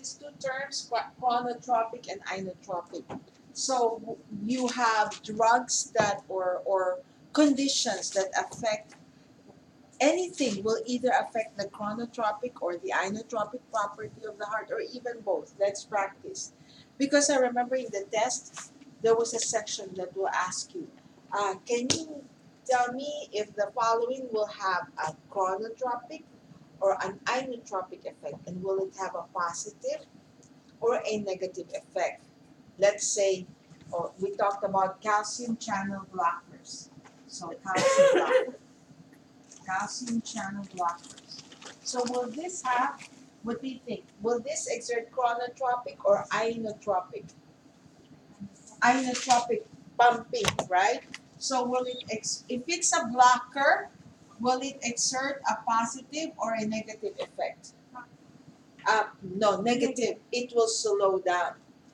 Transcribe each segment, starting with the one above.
these two terms, chronotropic and inotropic. So you have drugs that or or conditions that affect anything will either affect the chronotropic or the inotropic property of the heart or even both. Let's practice. Because I remember in the test there was a section that will ask you, uh, can you tell me if the following will have a chronotropic or an inotropic effect and will it have a positive or a negative effect? Let's say oh, we talked about calcium channel blockers. So calcium blocker. Calcium channel blockers. So will this have what do you think? Will this exert chronotropic or inotropic? Inotropic pumping, right? So will it ex- if it's a blocker, will it exert a positive or a negative effect? Uh, no, negative. It will slow down.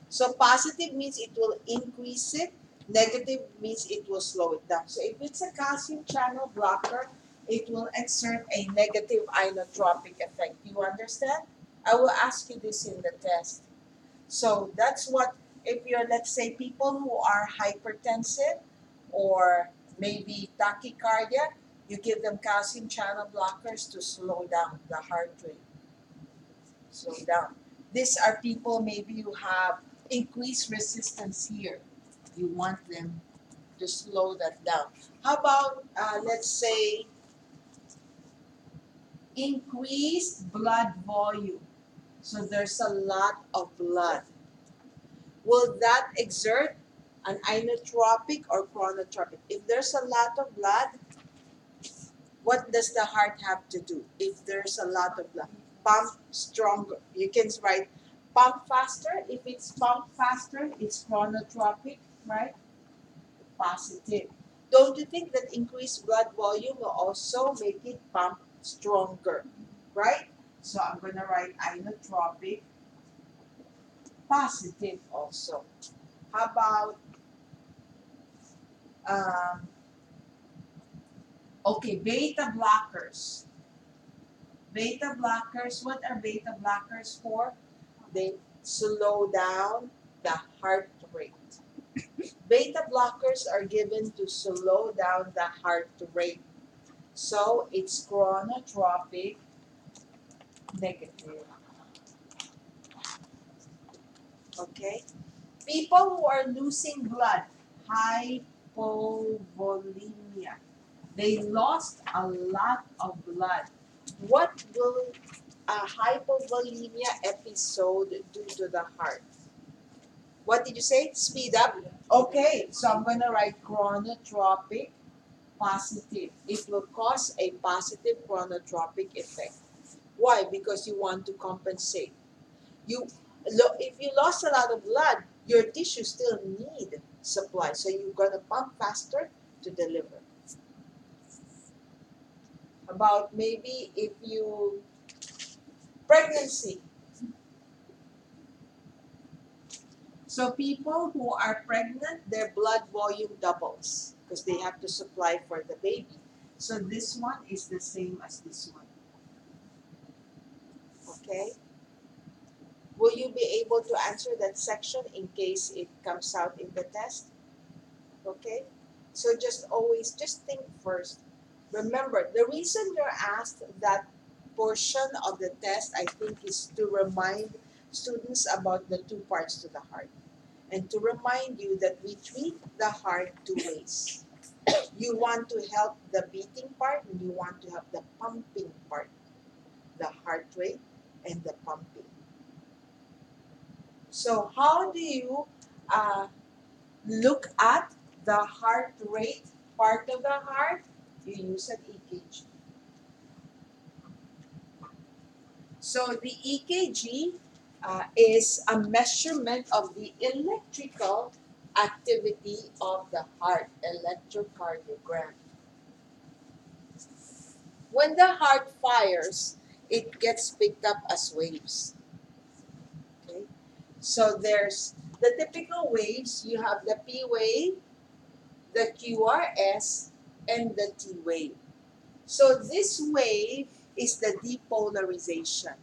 So positive means it will increase it. Negative means it will slow it down. So if it's a calcium channel blocker, it will exert a negative inotropic effect. You understand? I will ask you this in the test. So that's what if you're let's say people who are hypertensive or maybe tachycardia, you give them calcium channel blockers to slow down the heart rate. Slow down. These are people maybe you have increased resistance here. You want them to slow that down. How about uh, let's say increased blood volume. So there's a lot of blood. Will that exert an inotropic or chronotropic? If there's a lot of blood, what does the heart have to do? If there's a lot of blood, pump stronger. You can write pump faster. If it's pump faster, it's chronotropic, right? Positive. Don't you think that increased blood volume will also make it pump stronger, right? So I'm gonna write inotropic, positive also. How about um, okay, beta blockers. Beta blockers, what are beta blockers for? They slow down the heart rate. Beta blockers are given to slow down the heart rate. So it's chronotropic negative. Okay? People who are losing blood, hypovolemia. They lost a lot of blood. What will a hypovolemia episode do to the heart? What did you say? Speed up? Okay, so I'm going to write chronotropic positive. It will cause a positive chronotropic effect. Why? Because you want to compensate. You if you lost a lot of blood, your tissues still need supply, so you're gonna pump faster to deliver. About maybe if you pregnancy. So people who are pregnant, their blood volume doubles because they have to supply for the baby. So this one is the same as this one. Okay? Will you be able to answer that section in case it comes out in the test? Okay? So just always just think first. Remember, the reason you're asked that portion of the test, I think, is to remind students about the two parts to the heart. And to remind you that we treat the heart two ways. You want to help the beating part and you want to help the pumping part, the heart rate and the pumping. So, how do you uh, look at the heart rate part of the heart? You use an EKG. So, the EKG uh, is a measurement of the electrical activity of the heart, electrocardiogram. When the heart fires, it gets picked up as waves. Okay? So there's the typical waves, you have the P wave, the QRS, and the T wave. So this wave is the depolarization.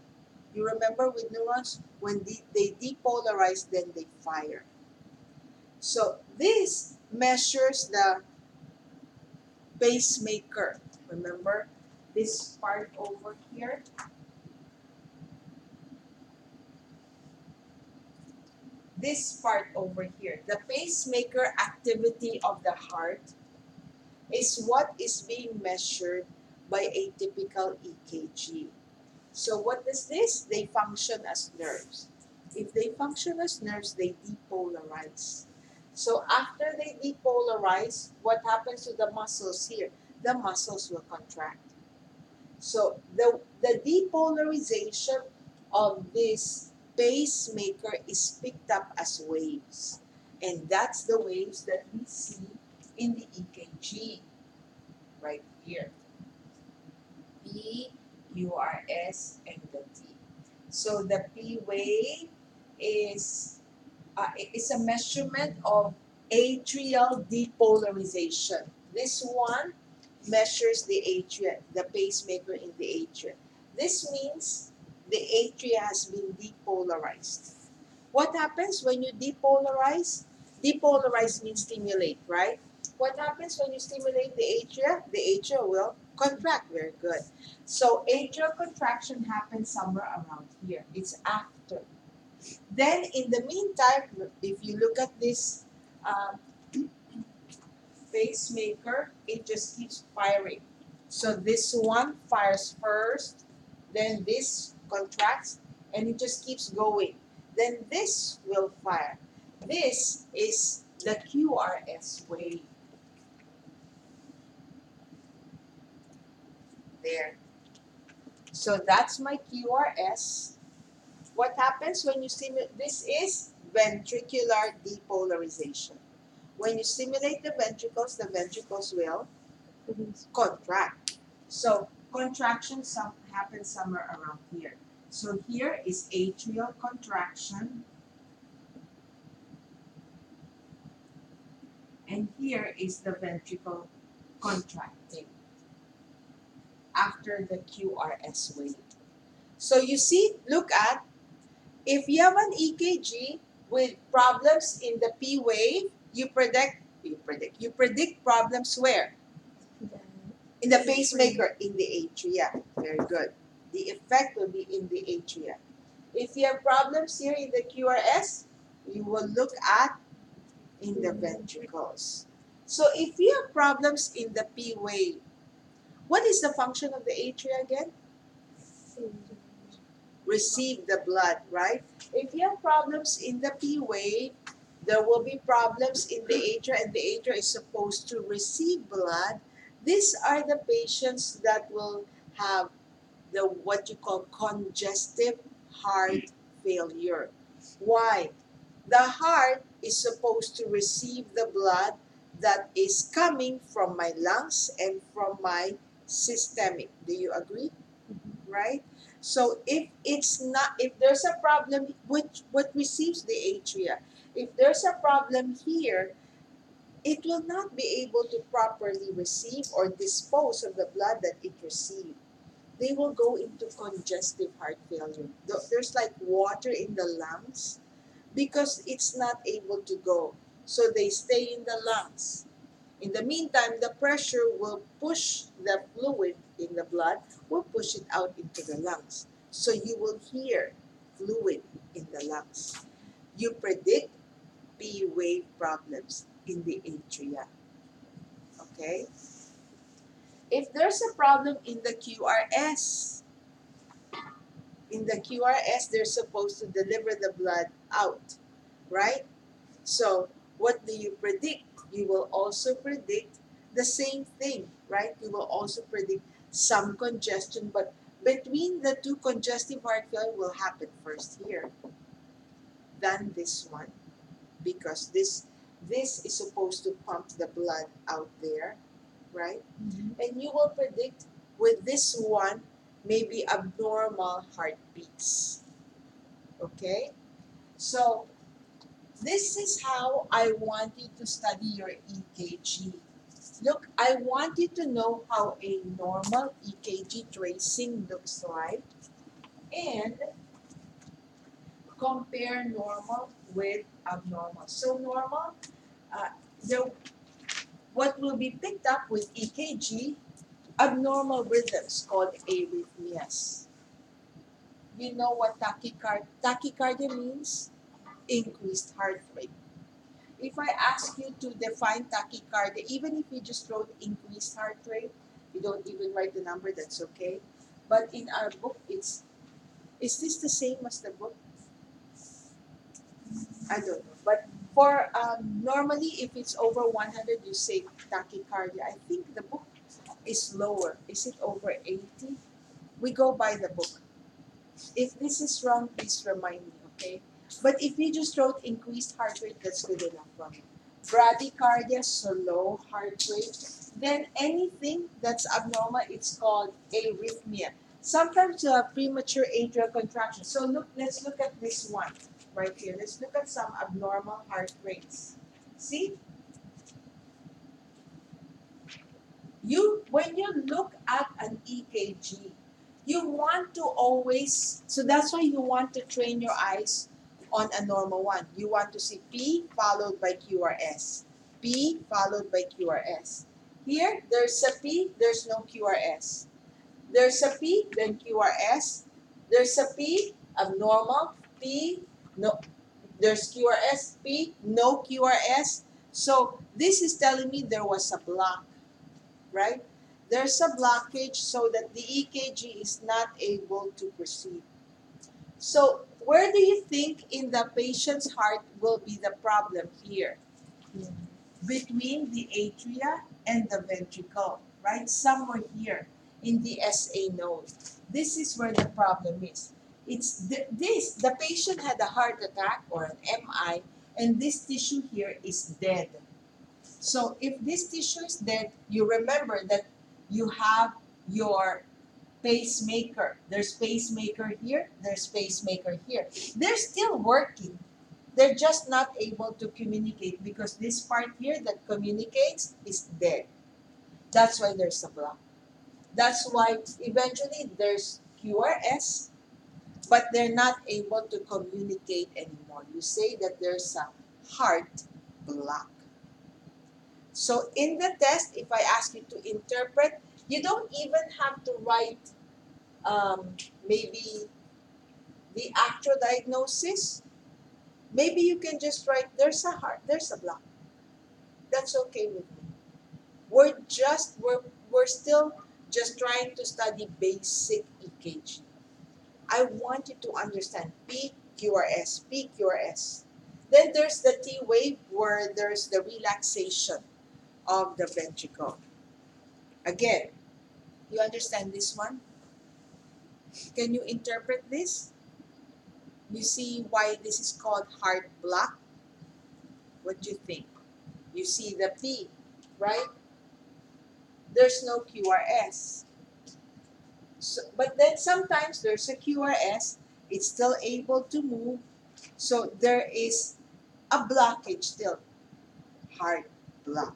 You remember with neurons, When they depolarize, then they fire. So this measures the pacemaker. Remember this part over here? This part over here, the pacemaker activity of the heart is what is being measured by a typical EKG. So what is this? They function as nerves. If they function as nerves, they depolarize. So after they depolarize, what happens to the muscles here? The muscles will contract. So the, the depolarization of this pacemaker is picked up as waves. And that's the waves that we see in the EKG right here. P, Q, R, S, and the T. So the P wave is uh, is a measurement of atrial depolarization. This one measures the atria, the pacemaker in the atria. This means the atria has been depolarized. What happens when you depolarize? Depolarize means stimulate, right? What happens when you stimulate the atria? The atria will contract. Very good. So atrial contraction happens somewhere around here. It's after. Then in the meantime, if you look at this um, pacemaker, it just keeps firing. So this one fires first, then this contracts, and it just keeps going. Then this will fire. This is the QRS wave. There. So that's my QRS. What happens when you stimulate? This is ventricular depolarization. When you stimulate the ventricles, the ventricles will contract. So contraction some happens somewhere around here. So here is atrial contraction. And here is the ventricle contracting after the QRS wave. So you see, look at if you have an EKG with problems in the P wave, you predict you predict you predict problems where? In the pacemaker, in the atria. Very good. The effect will be in the atria. If you have problems here in the QRS, you will look at in the ventricles. So if you have problems in the P wave, what is the function of the atria again? Receive the blood, right? If you have problems in the P wave, there will be problems in the atria, and the atria is supposed to receive blood. These are the patients that will have the what you call congestive heart failure. Why? The heart is supposed to receive the blood that is coming from my lungs and from my systemic. Do you agree? Mm-hmm. Right? So if it's not if there's a problem which what receives the atria, if there's a problem here, it will not be able to properly receive or dispose of the blood that it received. They will go into congestive heart failure. There's like water in the lungs because it's not able to go. So they stay in the lungs. In the meantime, the pressure will push the fluid in the blood, will push it out into the lungs. So you will hear fluid in the lungs. You predict P wave problems in the atria. Okay? If there's a problem in the QRS, in the QRS, they're supposed to deliver the blood out, right? So, what do you predict? You will also predict the same thing, right? You will also predict some congestion, but between the two congestive heart failure will happen first here than this one because this this is supposed to pump the blood out there, right? Mm-hmm. And you will predict with this one maybe abnormal heartbeats. Okay? So this is how I want you to study your EKG. Look, I want you to know how a normal EKG tracing looks like and compare normal with abnormal. So normal, uh, there, what will be picked up with EKG, abnormal rhythms called arrhythmias. You know what tachycard tachycardia means? Increased heart rate. If I ask you to define tachycardia, even if you just wrote increased heart rate, you don't even write the number, that's okay. But in our book, it's is this the same as the book? I don't know. But for um, normally, if it's over 100, you say tachycardia. I think the book is lower. Is it over 80? We go by the book. If this is wrong, please remind me, okay? But if you just wrote increased heart rate, that's good enough for me. Bradycardia, so low heart rate. Then anything that's abnormal, it's called arrhythmia. Sometimes you have premature atrial contraction. So look, let's look at this one right here. Let's look at some abnormal heart rates. See? You when you look at an EKG, you want to always so that's why you want to train your eyes on a normal one. You want to see P followed by QRS. P followed by QRS. Here, there's a P, there's no QRS. There's a P, then QRS. There's a P, abnormal, P, no. There's QRS, P, no QRS. So this is telling me there was a block, right? There's a blockage so that the EKG is not able to proceed. So where do you think in the patient's heart will be the problem here? Between the atria and the ventricle, right? Somewhere here in the SA node. This is where the problem is. It's th- this, the patient had a heart attack or an MI, and this tissue here is dead. So if this tissue is dead, you remember that you have your pacemaker. There's pacemaker here, there's pacemaker here. They're still working. They're just not able to communicate because this part here that communicates is dead. That's why there's a block. That's why eventually there's QRS, but they're not able to communicate anymore. You say that there's a heart block. So in the test, if I ask you to interpret, you don't even have to write um, maybe the actual diagnosis. Maybe you can just write there's a heart, there's a block. That's okay with me. We're just we're we're still just trying to study basic EKG. I want you to understand PQRS, PQRS. Then there's the T wave where there's the relaxation of the ventricle. Again, you understand this one? Can you interpret this? You see why this is called heart block? What do you think? You see the P, right? There's no QRS. So, but then sometimes there's a QRS, it's still able to move. So there is a blockage still. Heart block.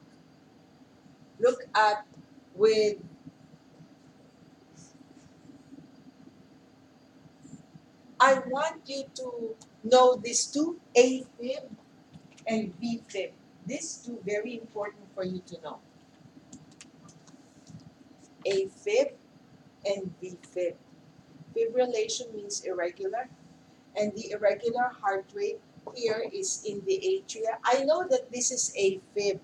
Look at with I want you to know these two, A fib and V fib. These two very important for you to know. A fib and V fib. Fibrillation means irregular, and the irregular heart rate here is in the atria. I know that this is a fib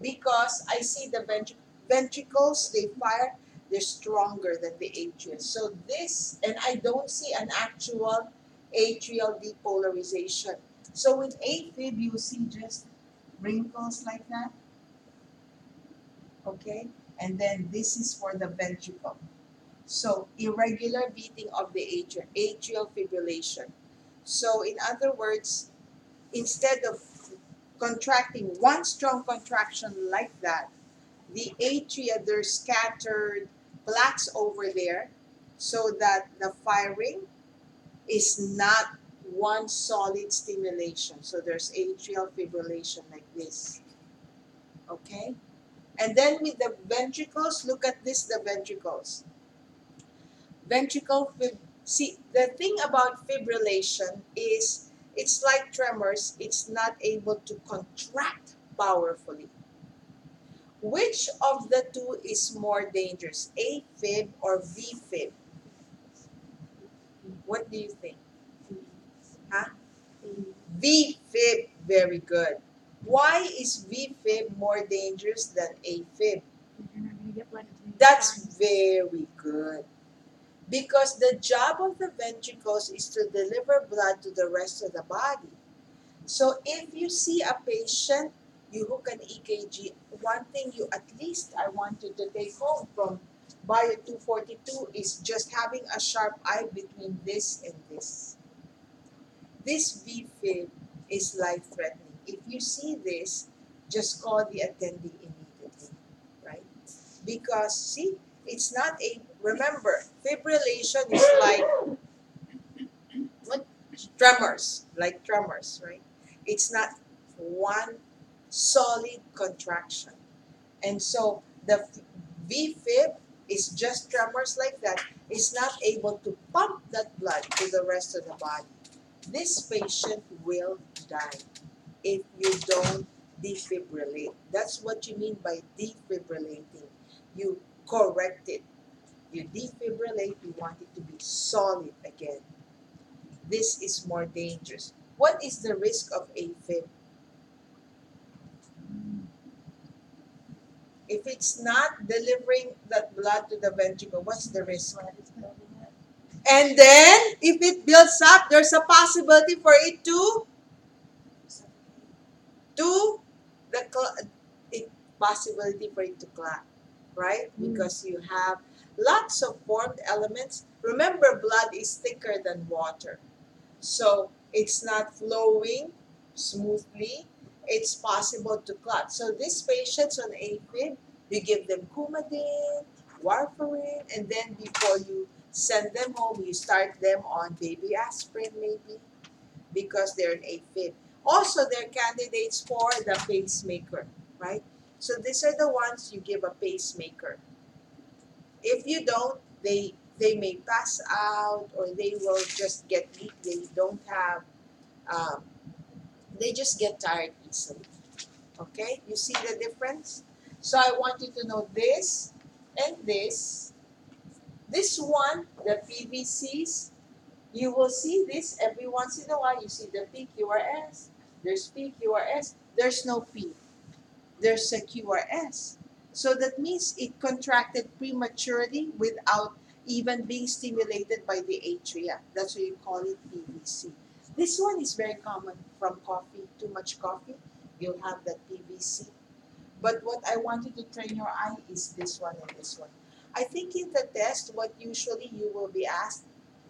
because I see the ventri- ventricles, they fire, they're stronger than the atria. So this, and I don't see an actual atrial depolarization. So with AFib, you see just wrinkles like that. Okay? And then this is for the ventricle. So irregular beating of the atria, atrial fibrillation. So in other words, instead of contracting one strong contraction like that, the atria, they're scattered plaques over there so that the firing is not one solid stimulation. So there's atrial fibrillation like this. Okay? And then with the ventricles, look at this, the ventricles. Ventricle See, the thing about fibrillation is it's like tremors, it's not able to contract powerfully. Which of the two is more dangerous, AFib or VFib? What do you think? Huh? VFib, very good. Why is VFib more dangerous than AFib? That's very good. Because the job of the ventricles is to deliver blood to the rest of the body. So if you see a patient, you hook an EKG, one thing you at least I want you to take home from Bio 242 is just having a sharp eye between this and this. This VFib is life threatening. If you see this, just call the attending immediately, right? Because, see, it's not a, remember, fibrillation is like, what? Tremors, like tremors, right? It's not one solid contraction. And so the VFib is just tremors like that. It's not able to pump that blood to the rest of the body. This patient will die if you don't defibrillate. That's what you mean by defibrillating. You correct it. You defibrillate, you want it to be solid again. This is more dangerous. What is the risk of AFib? If it's not delivering that blood to the ventricle, what's the risk? And then, if it builds up, there's a possibility for it to to the cl- it, possibility for it to clot, right? Mm. Because you have lots of formed elements. Remember, blood is thicker than water, so it's not flowing smoothly. It's possible to clot. So these patients on AFib, you give them Coumadin, warfarin, and then before you send them home, you start them on baby aspirin maybe because they're an AFib. Also, they're candidates for the pacemaker, right? So these are the ones you give a pacemaker. If you don't, they they may pass out or they will just get weak. They don't have, um, they just get tired easily. Okay, you see the difference? So I want you to know this and this. This one, the PVCs, you will see this every once in a while. You see the PQRS, there's PQRS, there's no P, there's a QRS. So that means it contracted prematurely without even being stimulated by the atria. That's why you call it PVC. This one is very common from coffee, too much coffee, you'll have that PVC. But what I want you to train your eye is this one and this one. I think in the test, what usually you will be asked,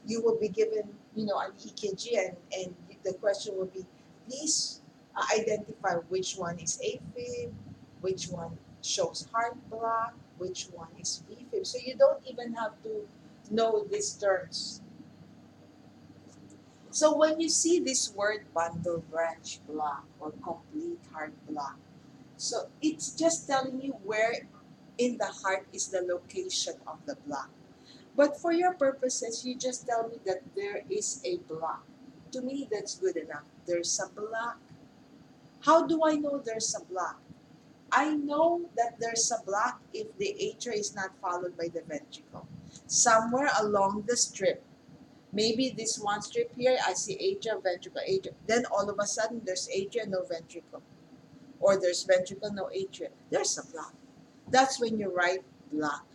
you will be given, you know, an EKG, and, and the question will be, please uh, identify which one is AFib, which one shows heart block, which one is VFib. So you don't even have to know these terms. So when you see this word bundle branch block or complete heart block, so it's just telling you where in the heart is the location of the block. But for your purposes, you just tell me that there is a block. To me, that's good enough. There's a block. How do I know there's a block? I know that there's a block if the atria is not followed by the ventricle. Somewhere along the strip, maybe this one strip here, I see atria, ventricle, atria. Then all of a sudden, there's atria, no ventricle. Or there's ventricle, no atria. There's a block. That's when you write block.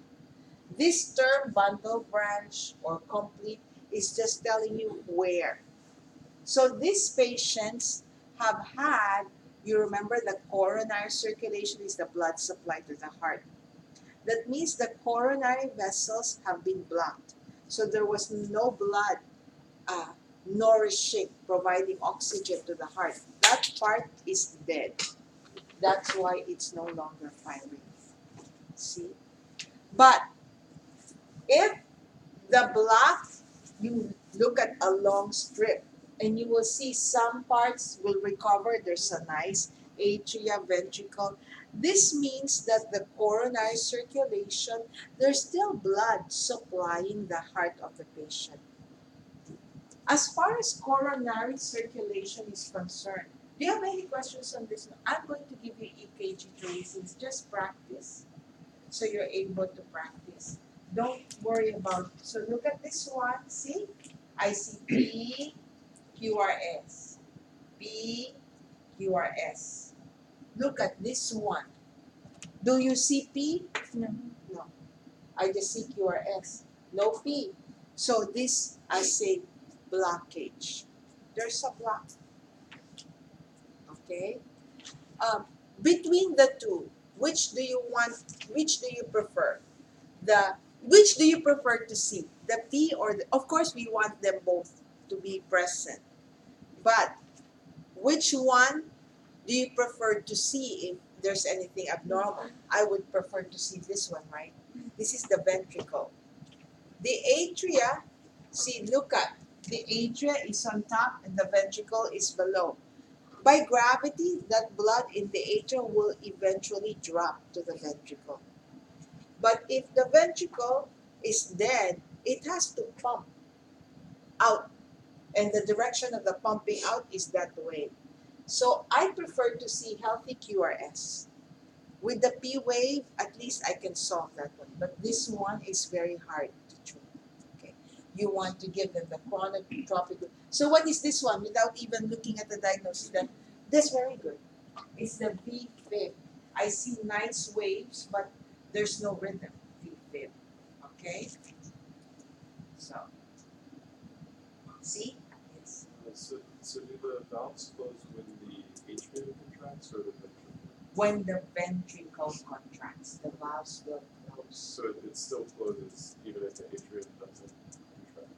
This term, bundle branch or complete, is just telling you where. So these patients have had, you remember the coronary circulation is the blood supply to the heart. That means the coronary vessels have been blocked. So there was no blood uh, nourishing, providing oxygen to the heart. That part is dead. That's why it's no longer firing. See? But if the block, you look at a long strip and you will see some parts will recover. There's a nice atria, ventricle. This means that the coronary circulation, there's still blood supplying the heart of the patient. As far as coronary circulation is concerned, do you have any questions on this? I'm going to give you EKG tracings. Just practice so you're able to practice. Don't worry about So look at this one. See? I see P, QRS. P, QRS. Look at this one. Do you see P? No. No. I just see QRS. No P. So this, I say blockage. There's a block. Okay? Um, between the two, which do you want, which do you prefer? The, which do you prefer to see? The P or the, of course we want them both to be present. But, which one do you prefer to see if there's anything abnormal? I would prefer to see this one, right? This is the ventricle. The atria, see, look at, the atria is on top and the ventricle is below. By gravity, that blood in the atria will eventually drop to the ventricle. But if the ventricle is dead, it has to pump out. And the direction of the pumping out is that way. So I prefer to see healthy QRS. With the P wave, at least I can solve that one. But this one is very hard to treat. Okay. You want to give them the chronic tropical. So what is this one? Without even looking at the diagnosis, that that's very good. It's the V fib. I see nice waves, but there's no rhythm. V fib. Okay? So see? Yes. So, so do the valves close when contracts or the ventricle? When the ventricle contracts, the valves will close. So it, it still closes even if the atrium doesn't contract?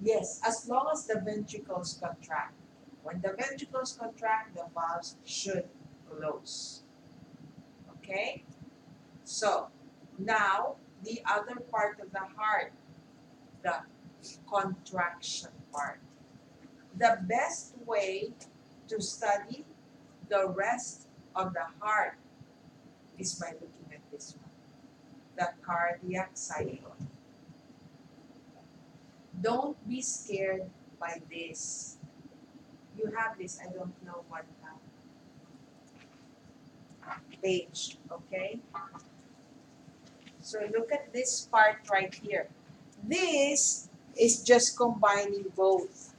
Yes, as long as the ventricles contract. When the ventricles contract, the valves should close. Okay? So, now the other part of the heart, the contraction part. The best way to study the rest of the heart is by looking at this one, the cardiac cycle. Don't be scared by this. You have this, I don't know what uh, page, okay? So look at this part right here. This is just combining both.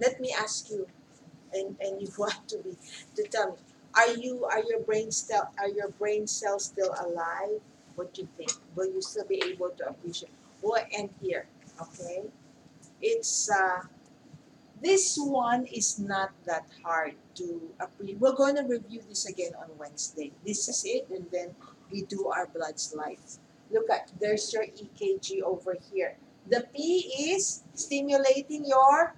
Let me ask you, and, and you want to be to tell me, are you are your brain still are your brain cells still alive? What do you think? Will you still be able to appreciate? We'll end here, okay? It's uh this one is not that hard to appreciate. We're going to review this again on Wednesday. This is it, and then we do our blood slides. Look at there's your EKG over here. The P is stimulating your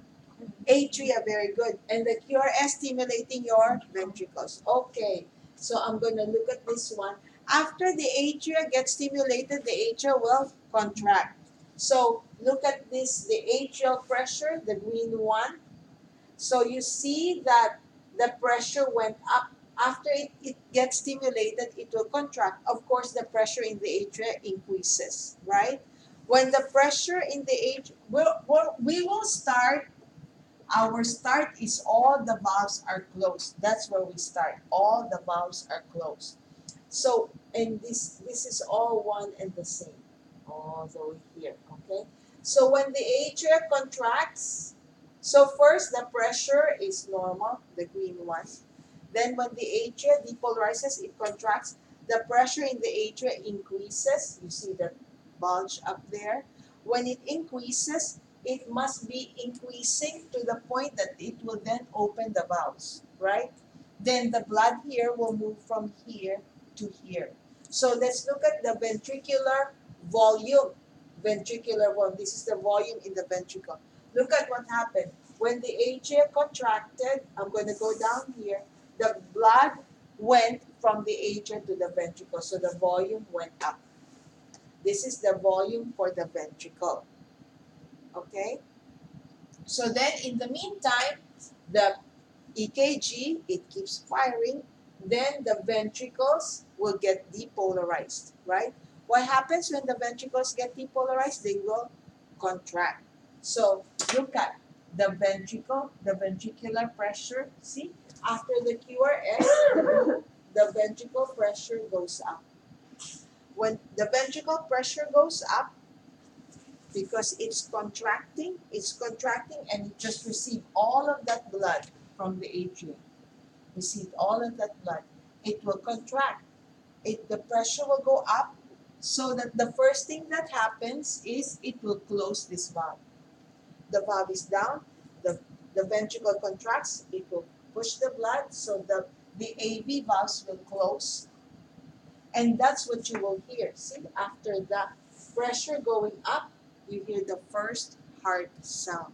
atria, very good. And the QRS stimulating your ventricles. Okay, so I'm gonna look at this one. After the atria gets stimulated, the atria will contract. So look at this, the atrial pressure, the green one. So you see that the pressure went up. After it, it gets stimulated, it will contract. Of course, the pressure in the atria increases, right? When the pressure in the atria, we'll, we'll, we will start our start is all the valves are closed. That's where we start. All the valves are closed. So, and this this is all one and the same, all the way here. Okay. So when the atria contracts, so first the pressure is normal, the green one. Then when the atria depolarizes, it contracts. The pressure in the atria increases. You see the bulge up there. When it increases, it must be increasing to the point that it will then open the valves, right? Then the blood here will move from here to here. So let's look at the ventricular volume. Ventricular volume. This is the volume in the ventricle. Look at what happened. When the atria contracted, I'm going to go down here, the blood went from the atria to the ventricle. So the volume went up. This is the volume for the ventricle. Okay? So then in the meantime, the EKG, it keeps firing. Then the ventricles will get depolarized, right? What happens when the ventricles get depolarized? They will contract. So look at the ventricle, the ventricular pressure. See, after the QRS, the ventricle pressure goes up. When the ventricle pressure goes up, because it's contracting, it's contracting and it just received all of that blood from the atrium. Received all of that blood. It will contract. It the pressure will go up so that the first thing that happens is it will close this valve. The valve is down, the, the ventricle contracts, it will push the blood so the, the AV valves will close. And that's what you will hear. See, after the pressure going up, you hear the first heart sound.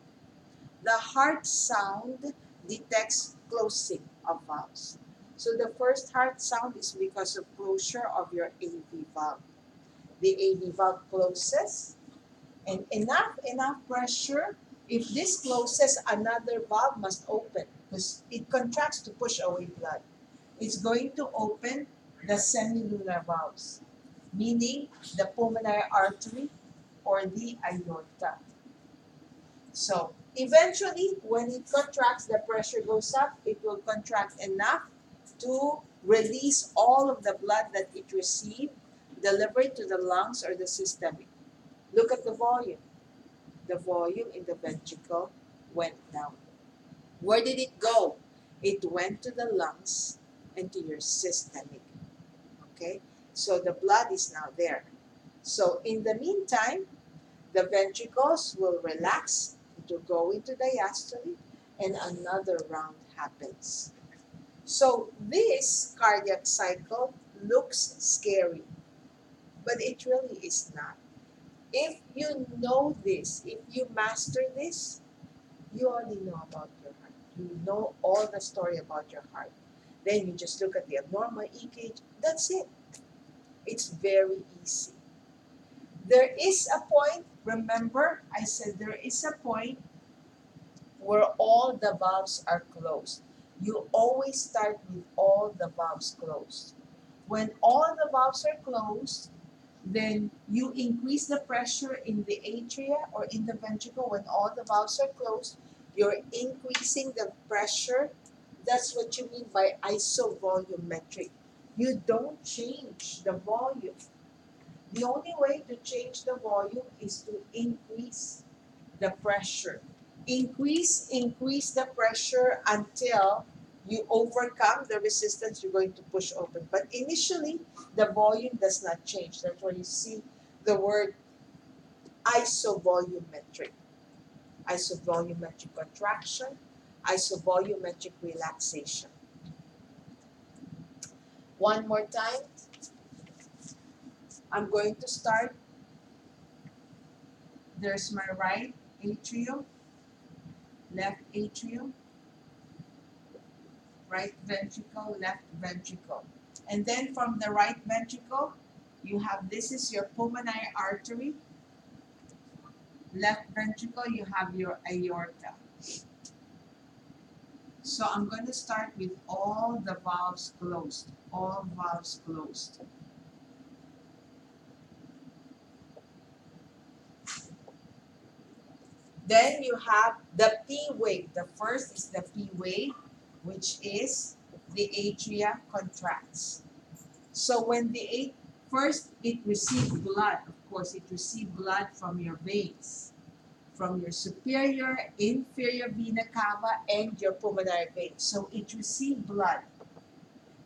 The heart sound detects closing of valves. So the first heart sound is because of closure of your AV valve. The AV valve closes, and enough enough pressure. If this closes, another valve must open because it contracts to push away blood. It's going to open the semilunar valves, meaning the pulmonary artery or the aorta. So eventually, when it contracts, the pressure goes up. It will contract enough to release all of the blood that it received, deliver it to the lungs or the systemic. Look at the volume. The volume in the ventricle went down. Where did it go? It went to the lungs and to your systemic. Okay? So the blood is now there. So in the meantime, the ventricles will relax, to go into diastole, and another round happens. So this cardiac cycle looks scary, but it really is not. If you know this, if you master this, you already know about your heart. You know all the story about your heart. Then you just look at the abnormal EKG. That's it. It's very easy. There is a point, remember, I said there is a point where all the valves are closed. You always start with all the valves closed. When all the valves are closed, then you increase the pressure in the atria or in the ventricle when all the valves are closed. You're increasing the pressure. That's what you mean by isovolumetric. You don't change the volume. The only way to change the volume is to increase the pressure. Increase, increase the pressure until you overcome the resistance you're going to push open. But initially, the volume does not change. That's why you see the word isovolumetric. Isovolumetric contraction, isovolumetric relaxation. One more time. I'm going to start. There's my right atrium, left atrium, right ventricle, left ventricle. And then from the right ventricle, you have this is your pulmonary artery. Left ventricle, you have your aorta. So I'm going to start with all the valves closed. All valves closed. Then you have the P wave. The first is the P wave, which is the atria contracts. So when the a- first it received blood, of course, it received blood from your veins, from your superior, inferior vena cava, and your pulmonary veins. So it received blood.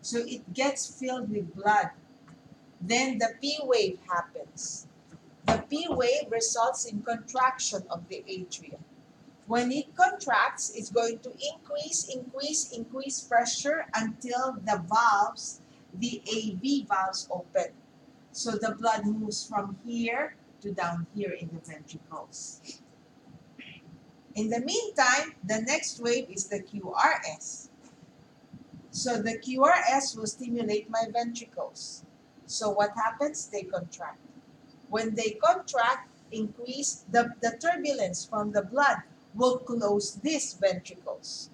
So it gets filled with blood. Then the P wave happens. The P wave results in contraction of the atrium. When it contracts, it's going to increase, increase, increase pressure until the valves, the AV valves open. So the blood moves from here to down here in the ventricles. In the meantime, the next wave is the QRS. So the QRS will stimulate my ventricles. So what happens? They contract. When they contract, increase the, the turbulence from the blood will close these ventricles.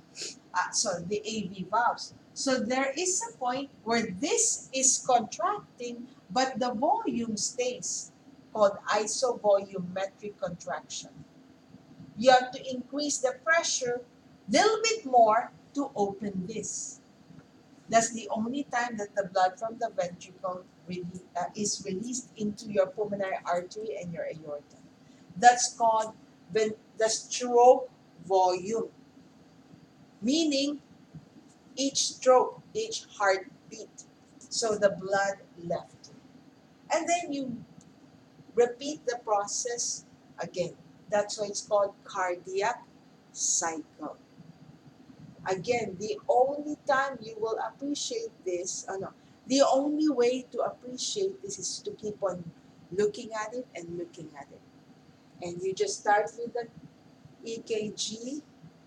Uh, so the AV valves. So there is a point where this is contracting, but the volume stays, called isovolumetric contraction. You have to increase the pressure a little bit more to open this. That's the only time that the blood from the ventricle uh, is released into your pulmonary artery and your aorta. That's called the stroke volume, meaning each stroke, each heartbeat. So the blood left. And then you repeat the process again. That's why it's called cardiac cycle. Again, the only time you will appreciate this, uh, no, the only way to appreciate this is to keep on looking at it and looking at it. And you just start with the EKG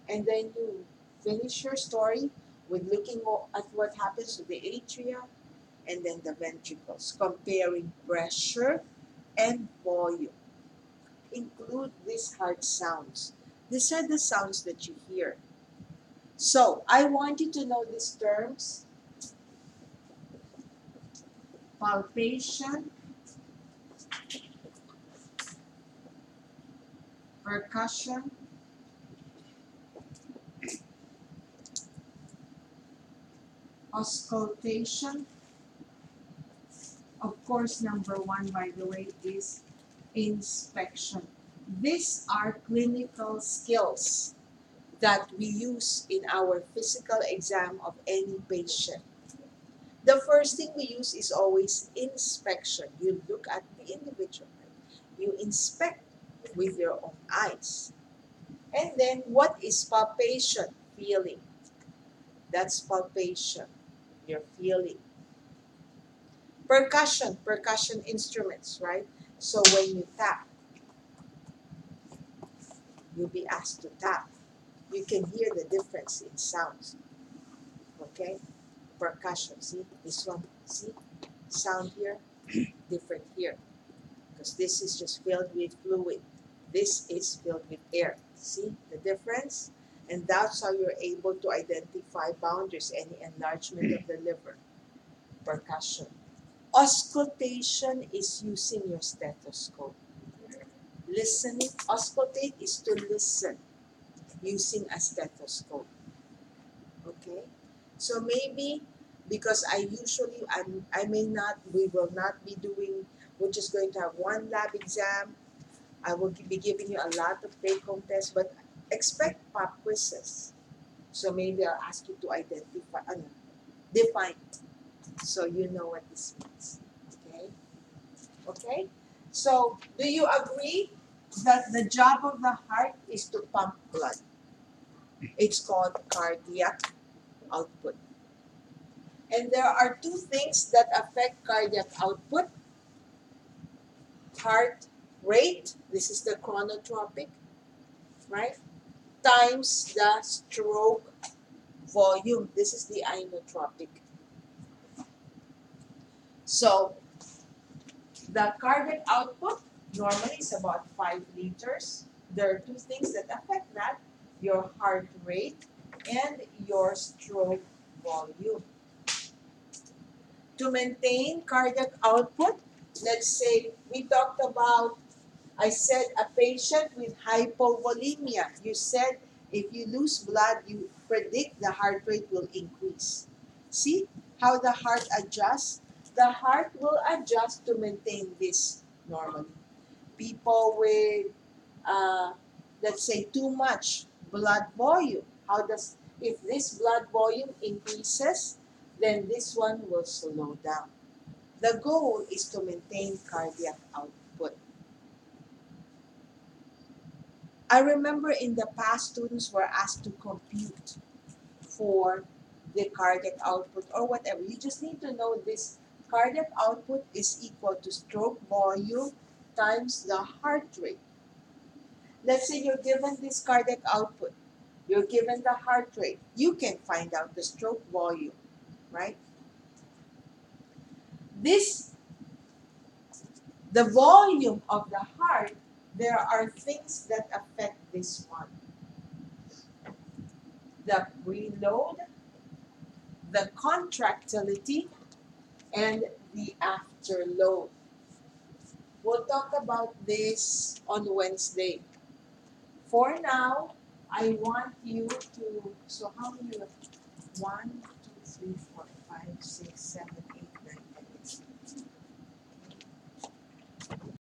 and then you finish your story with looking at what happens to the atria and then the ventricles, comparing pressure and volume. Include these heart sounds. These are the sounds that you hear. So, I want you to know these terms palpation, percussion, auscultation. Of course, number one, by the way, is inspection. These are clinical skills that we use in our physical exam of any patient. The first thing we use is always inspection. You look at the individual, you inspect with your own eyes. And then, what is palpation? Feeling. That's palpation. You're feeling. Percussion, percussion instruments, right? So when you tap, you'll be asked to tap. You can hear the difference in sounds. Okay? Percussion, see? This one, see? Sound here, different here. Because this is just filled with fluid. This is filled with air. See the difference? And that's how you're able to identify boundaries, any enlargement of the liver. Percussion. Auscultation is using your stethoscope. Listening, auscultate is to listen using a stethoscope. Okay? So maybe because I usually I'm, I may not we will not be doing we're just going to have one lab exam. I will be giving you a lot of take home tests, but expect pop quizzes. So maybe I'll ask you to identify ano, define so you know what this means. Okay? Okay? So do you agree that the job of the heart is to pump blood? It's called cardiac output. And there are two things that affect cardiac output heart rate, this is the chronotropic, right? Times the stroke volume, this is the inotropic. So, the cardiac output normally is about 5 liters. There are two things that affect that your heart rate and your stroke volume. To maintain cardiac output, let's say we talked about, I said a patient with hypovolemia. You said if you lose blood, you predict the heart rate will increase. See how the heart adjusts? The heart will adjust to maintain this normally. People with, uh, let's say, too much blood volume, how does, if this blood volume increases, then this one will slow down. The goal is to maintain cardiac output. I remember in the past, students were asked to compute for the cardiac output or whatever. You just need to know this cardiac output is equal to stroke volume times the heart rate. Let's say you're given this cardiac output, you're given the heart rate. You can find out the stroke volume, right? This, the volume of the heart, there are things that affect this one. The preload the contractility, and the afterload. We'll talk about this on Wednesday. For now, I want you to, so how many, one, two, three, four, five, six, seven,